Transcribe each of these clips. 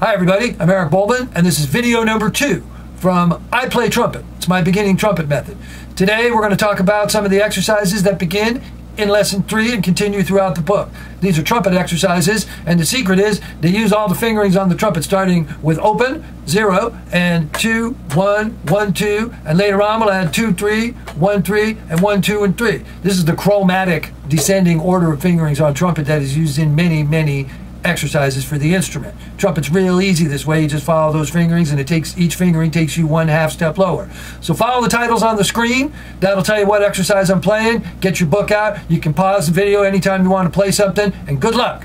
Hi everybody, I'm Eric Bolvin, and this is video number two from I Play Trumpet. It's my beginning trumpet method. Today we're going to talk about some of the exercises that begin in lesson three and continue throughout the book. These are trumpet exercises, and the secret is to use all the fingerings on the trumpet starting with open, zero, and two, one, one, two, and later on we'll add two, three, one, three, and one, two, and three. This is the chromatic descending order of fingerings on trumpet that is used in many, many exercises for the instrument. Trumpet's real easy this way. You just follow those fingerings and it takes each fingering takes you one half step lower. So follow the titles on the screen. That'll tell you what exercise I'm playing. Get your book out. You can pause the video anytime you want to play something and good luck.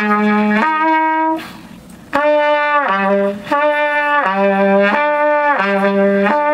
Thank you.